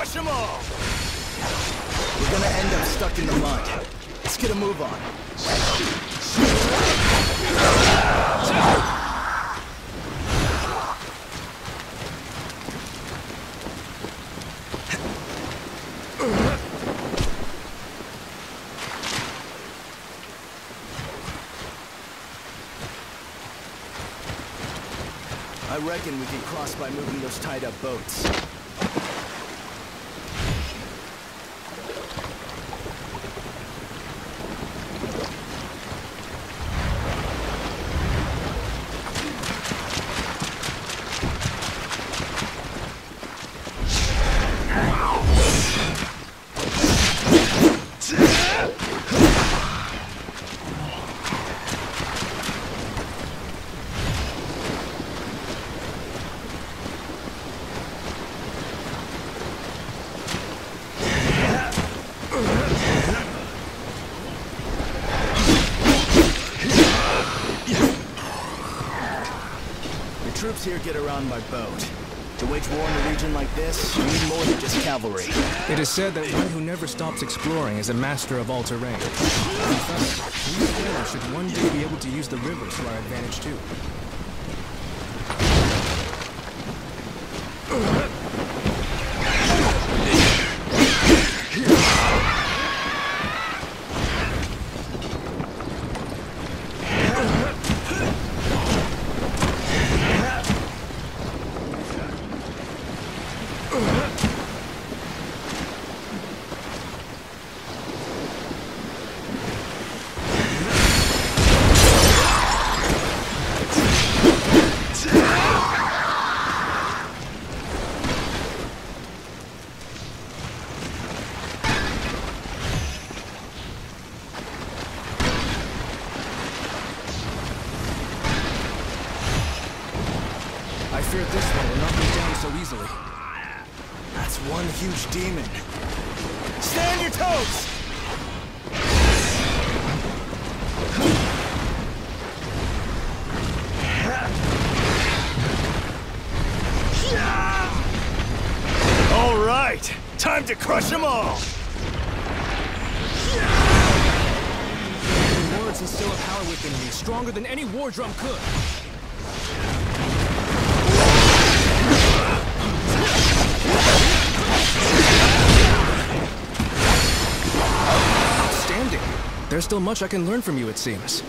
crush them all! We're gonna end up stuck in the mud. Let's get a move on. I reckon we can cross by moving those tied up boats. The troops here get around by boat. To wage war in a region like this, you need more than just cavalry. It is said that one who never stops exploring is a master of all terrain. We should one day be able to use the rivers to our advantage too. War drum could. Outstanding. There's still much I can learn from you, it seems.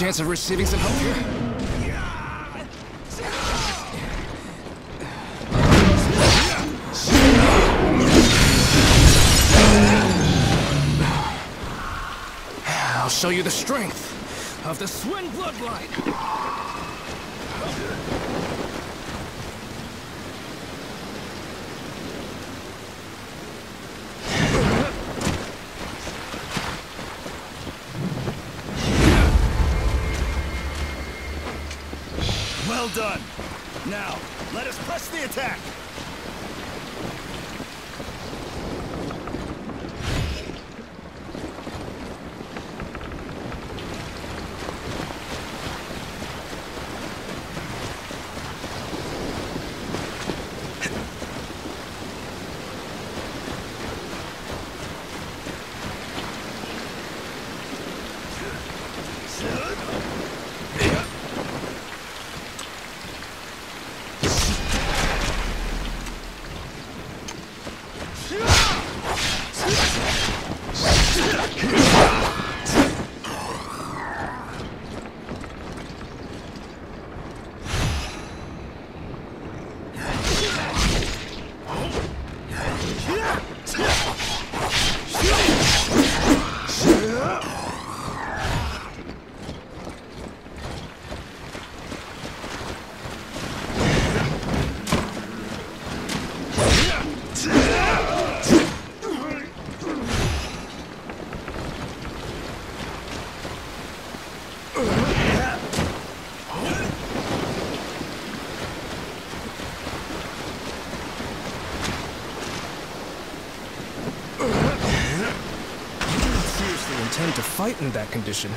Chance of receiving some help here? I'll show you the strength of the Sun bloodline. Well done! Now, let us press in that condition.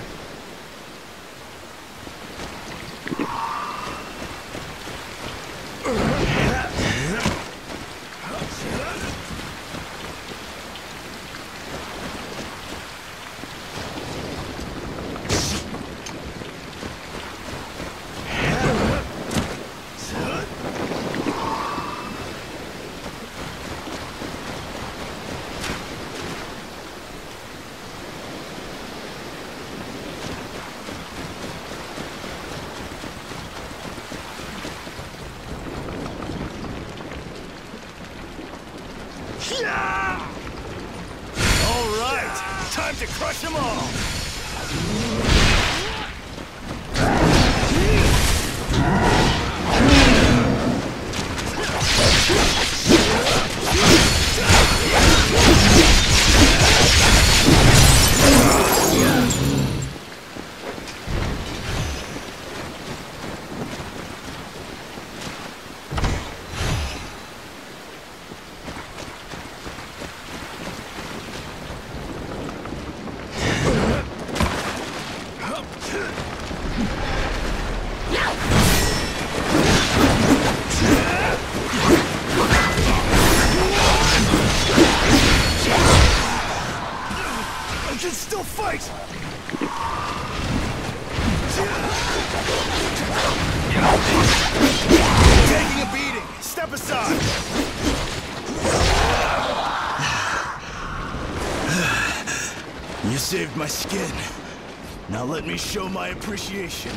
skin. Now let me show my appreciation.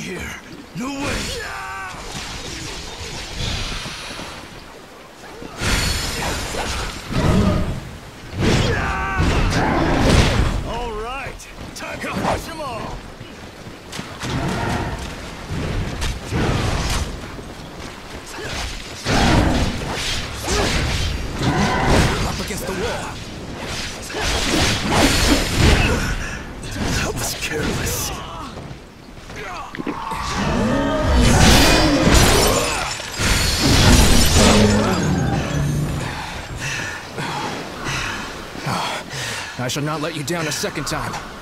here. No way! All right, time to crush them all! Up against the wall. That was careless. I shall not let you down a second time.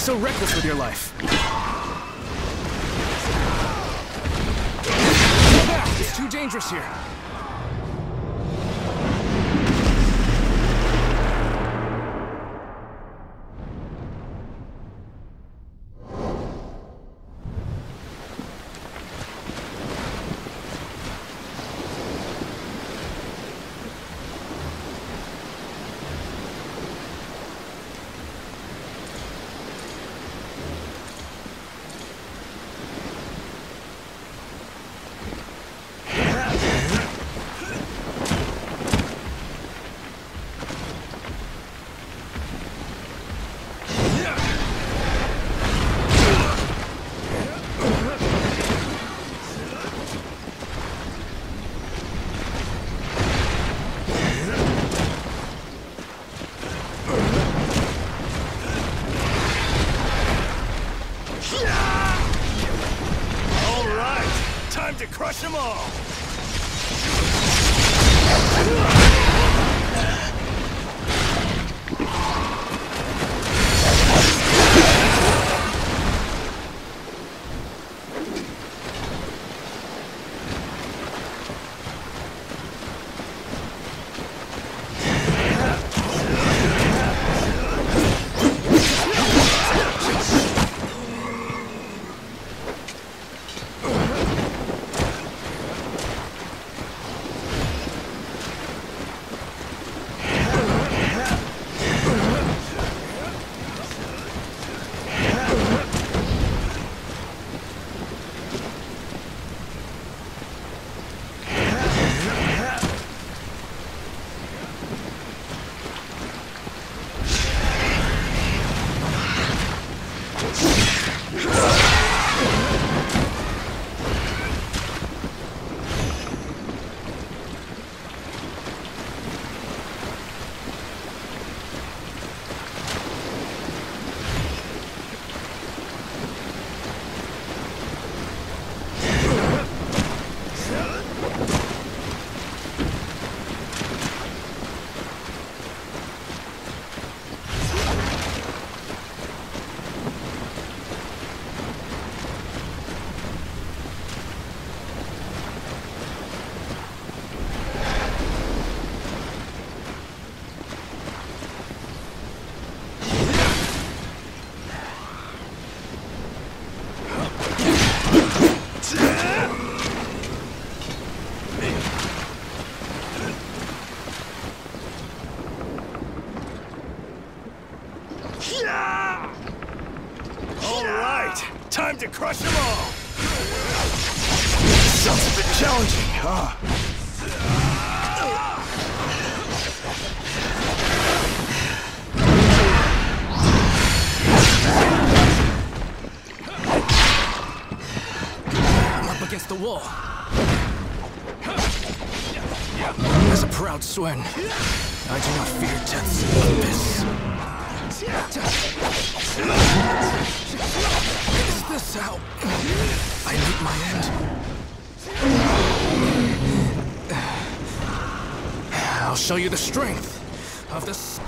So reckless with your life. It's too dangerous here. Wall. As a proud Sun, I do not fear death's abyss. Is this how I meet my end? I'll show you the strength of this.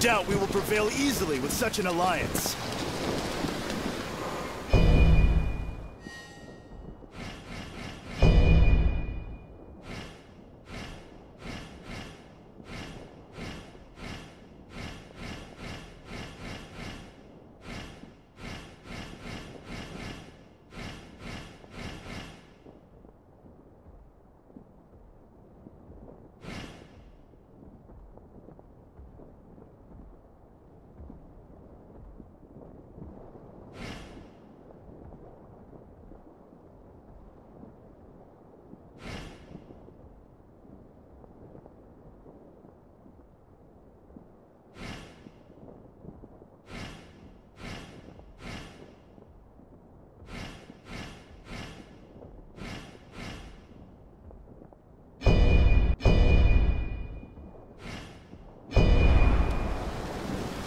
Doubt we will prevail easily with such an alliance.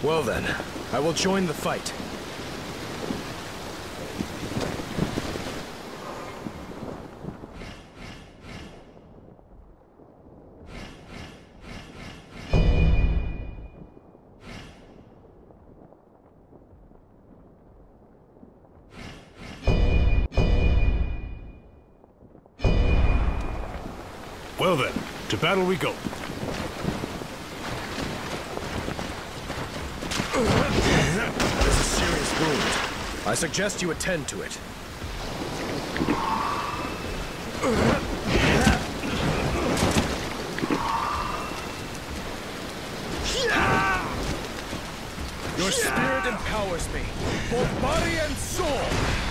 Well then, I will join the fight. Well then, to battle we go. There's a serious wound. I suggest you attend to it. Your spirit empowers me, both body and soul.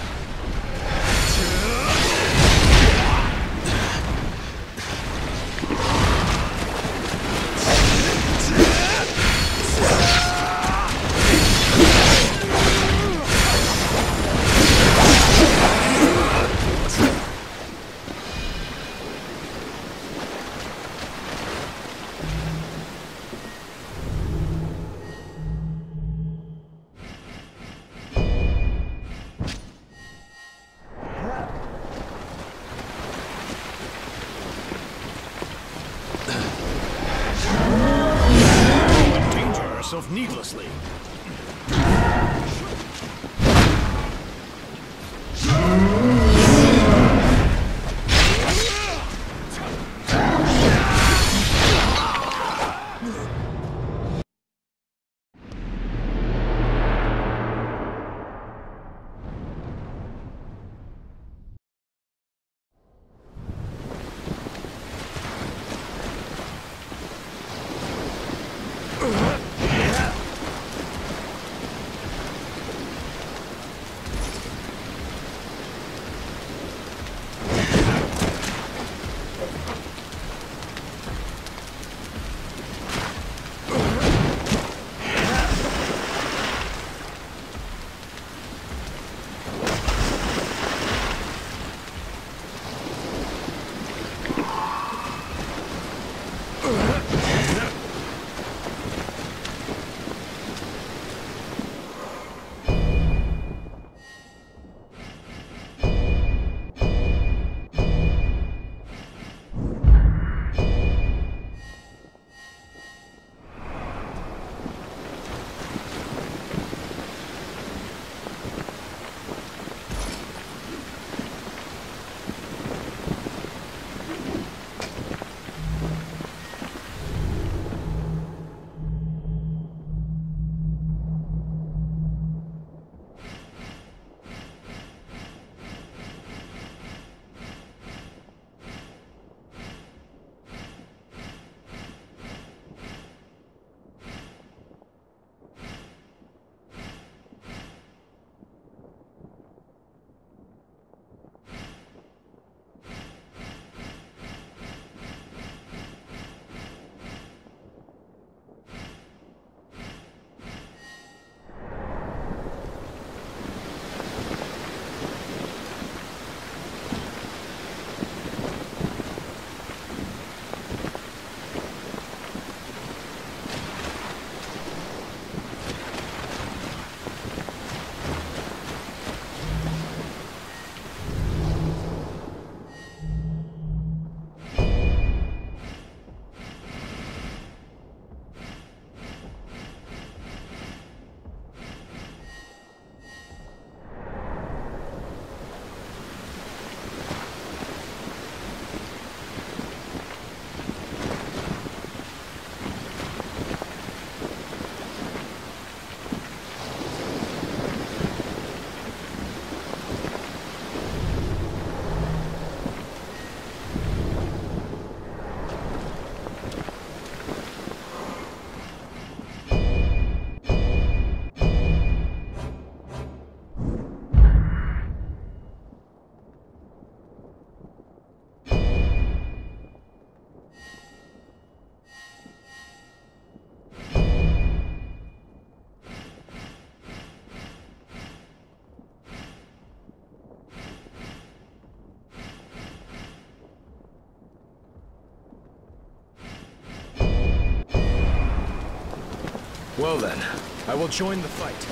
Well then, I will join the fight.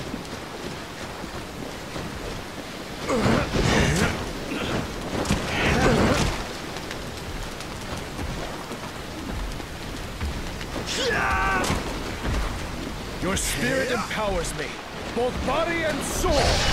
Your spirit empowers me, both body and soul!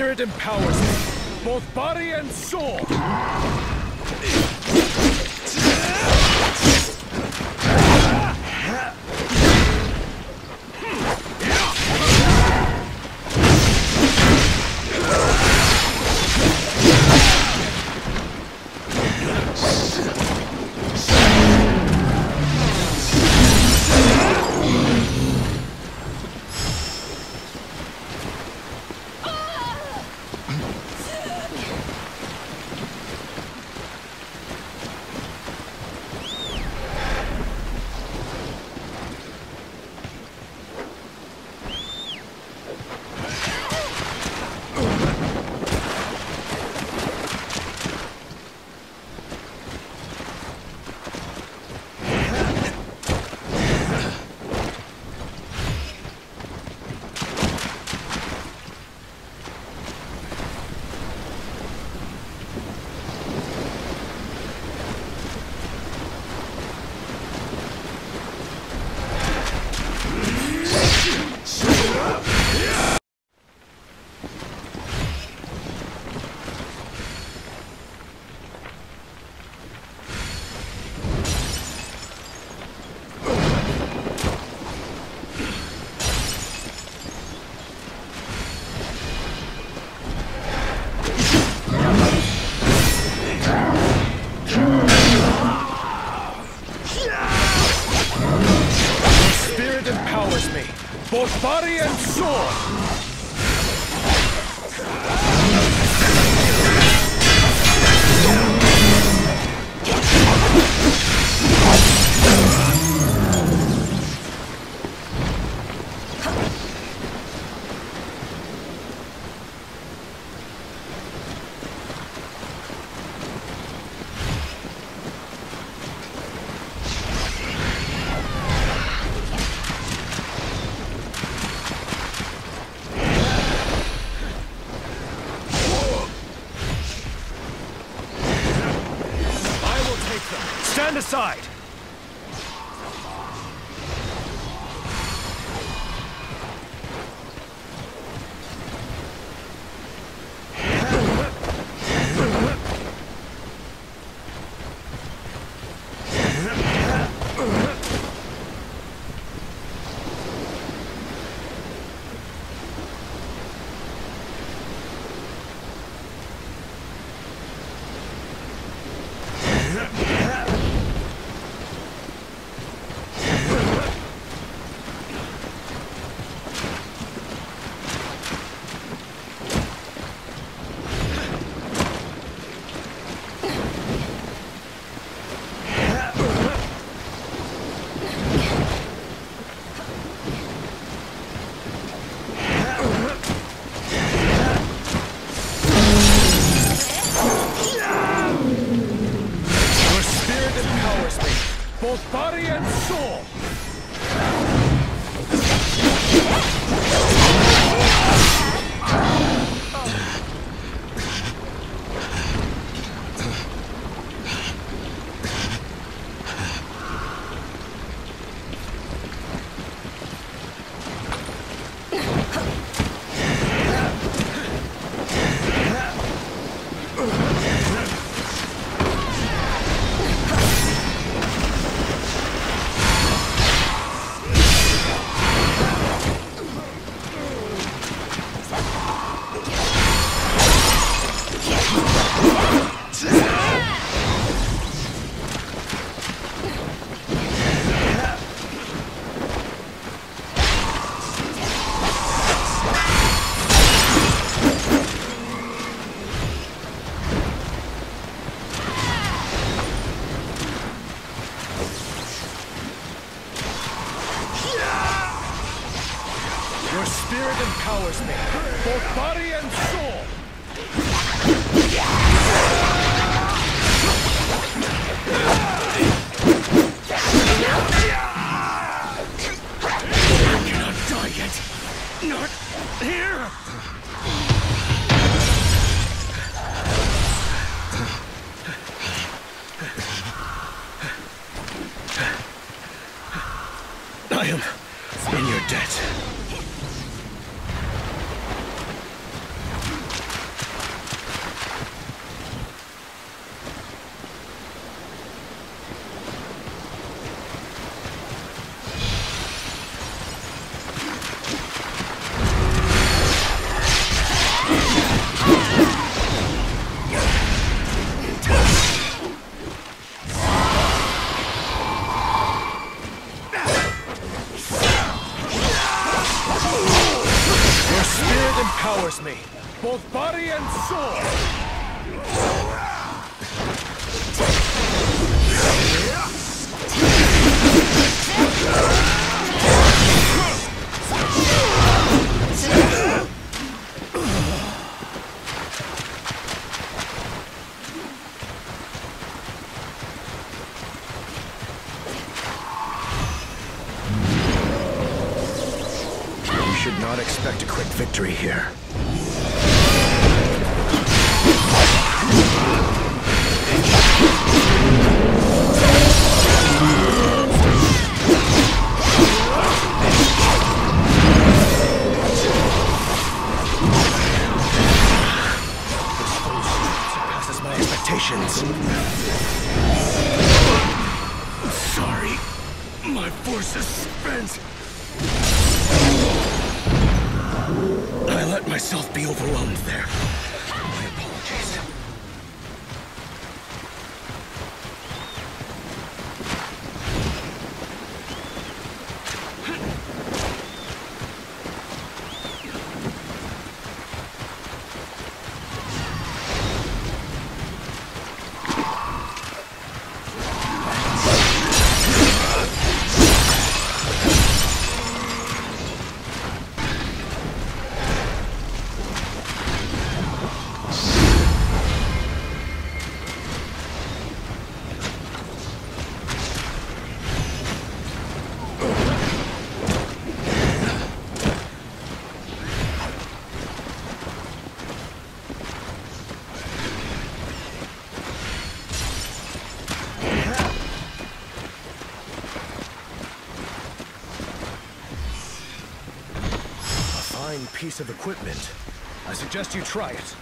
Spirit empowers me, both body and soul! Piece of equipment. I suggest you try it.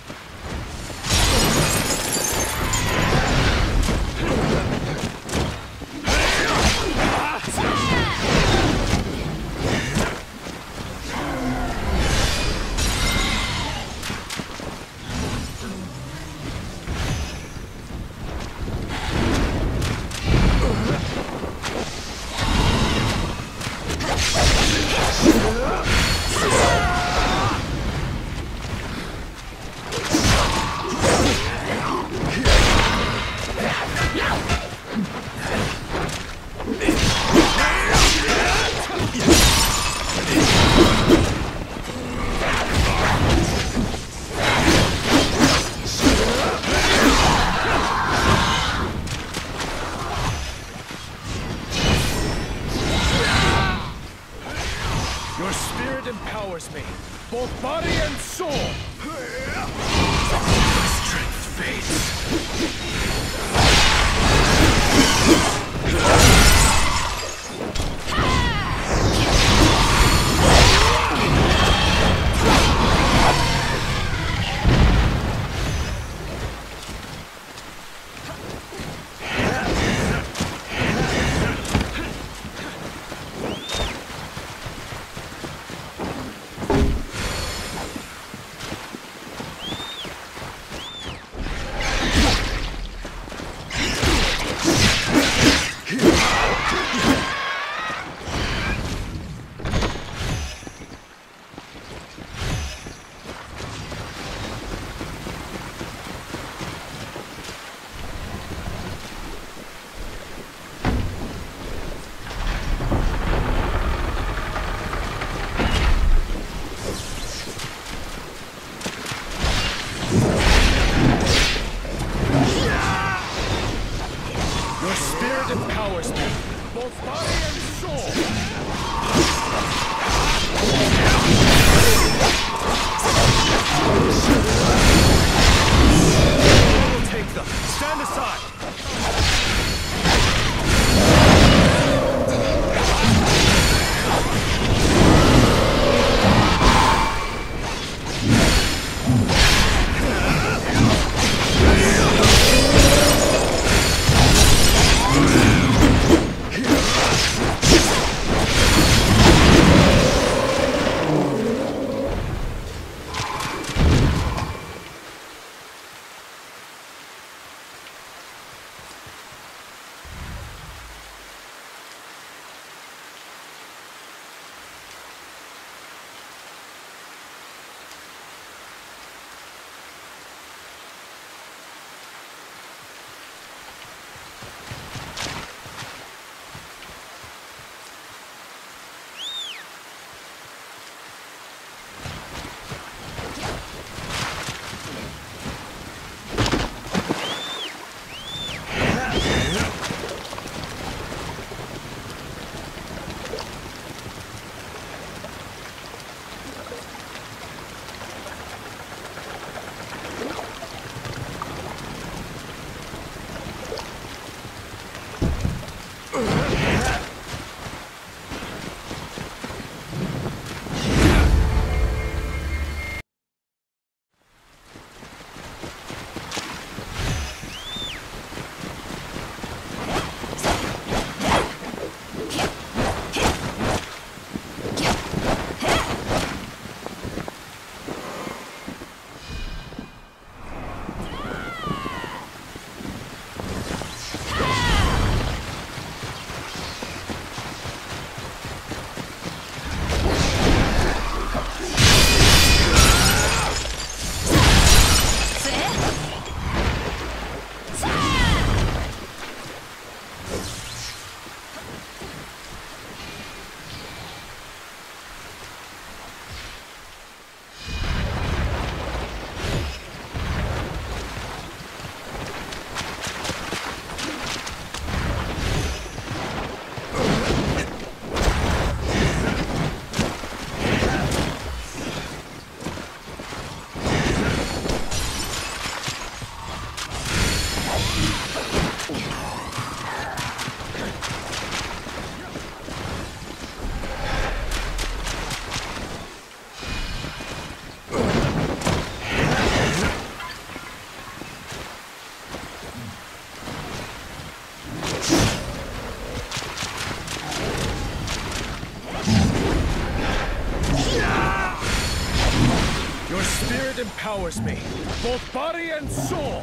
Me, both body and soul.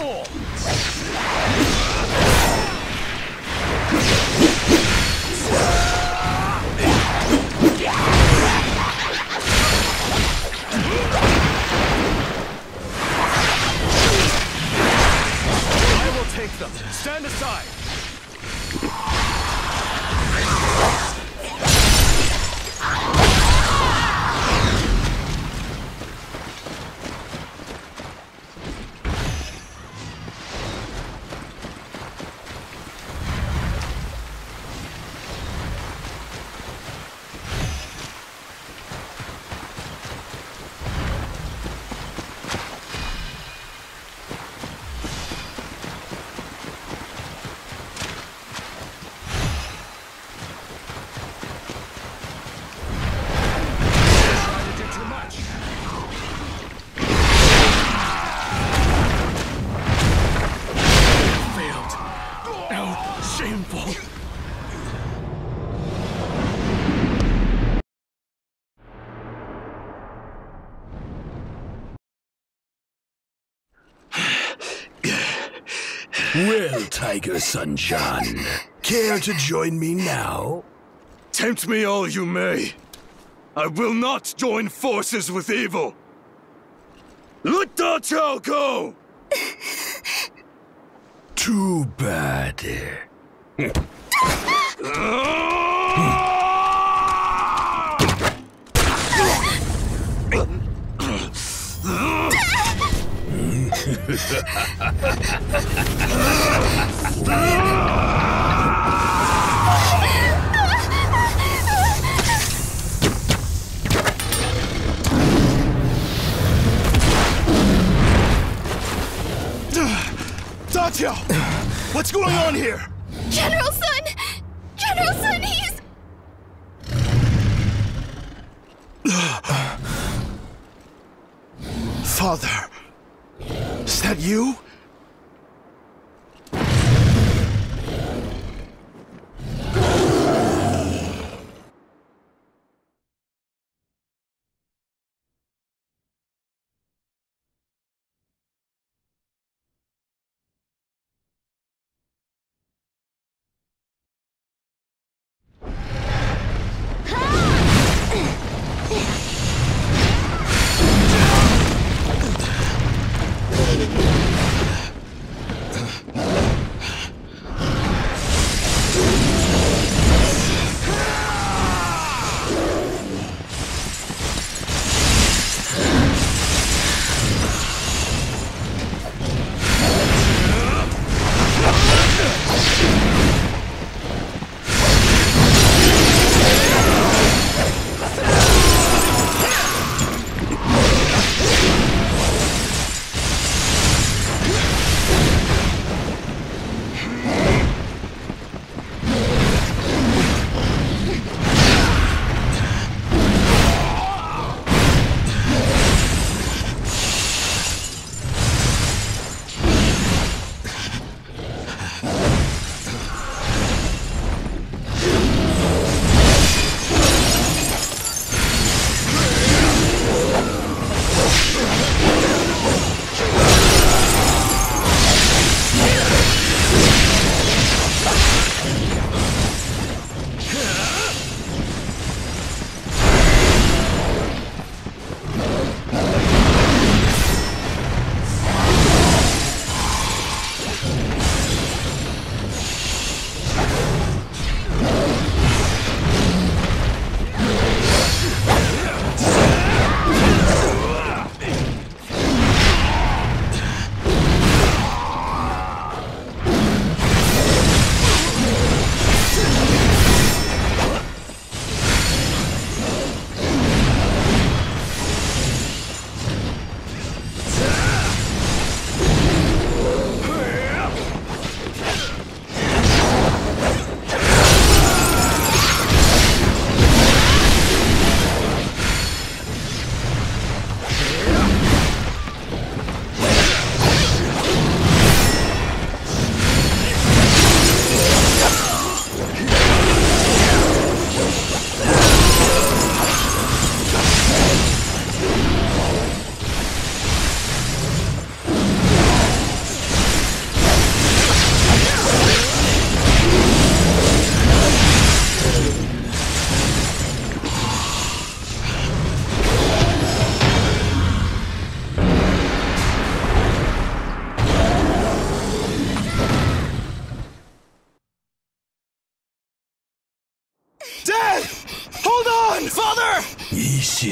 Body Tiger John, care to join me now? Tempt me all you may. I will not join forces with evil. Let Da Chao go! Too bad. Datio! What's going on here? General Sun! General Sun, he's... Father. Is that you?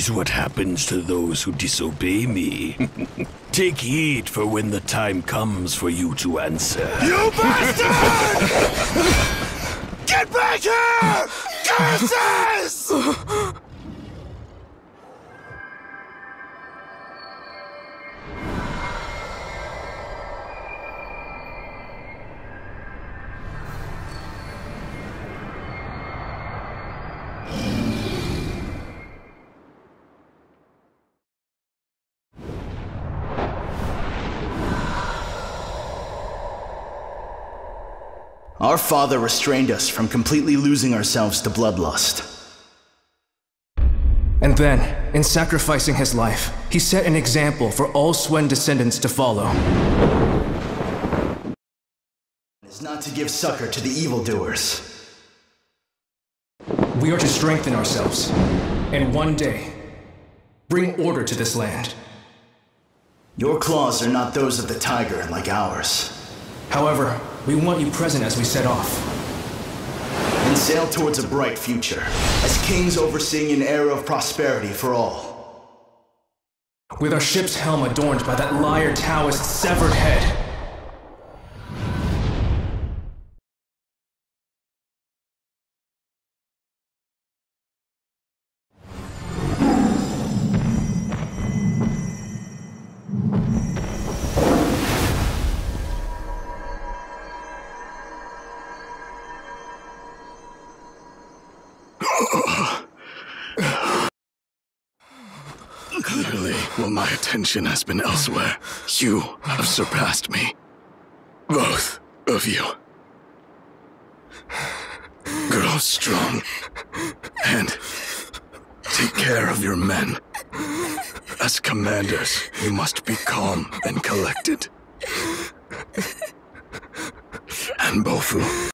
Is what happens to those who disobey me. Take heed for when the time comes for you to answer. You bastard! Get back here! Curses! Our father restrained us from completely losing ourselves to bloodlust. And then, in sacrificing his life, he set an example for all Sun descendants to follow. Is not to give succor to the evildoers. We are to strengthen ourselves, and one day, bring order to this land. Your claws are not those of the tiger like ours. However, we want you present as we set off. And sail towards a bright future, as kings overseeing an era of prosperity for all. With our ship's helm adorned by that liar Taoist's severed head. While my attention has been elsewhere, you have surpassed me. Both of you. Grow strong. And take care of your men. As commanders, you must be calm and collected. And Bofu,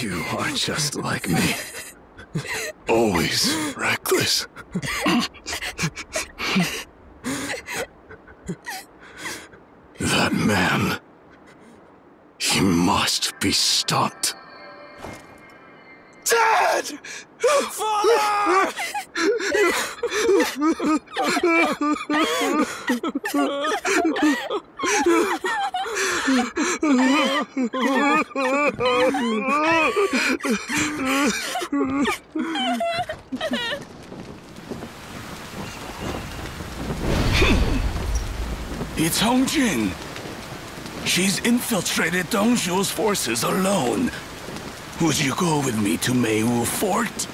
you are just like me. Always reckless. that man. He must be stopped. Father! It's Hong Jing. She's infiltrated Dong Zhuo's forces alone. Would you go with me to Meiwu Fort?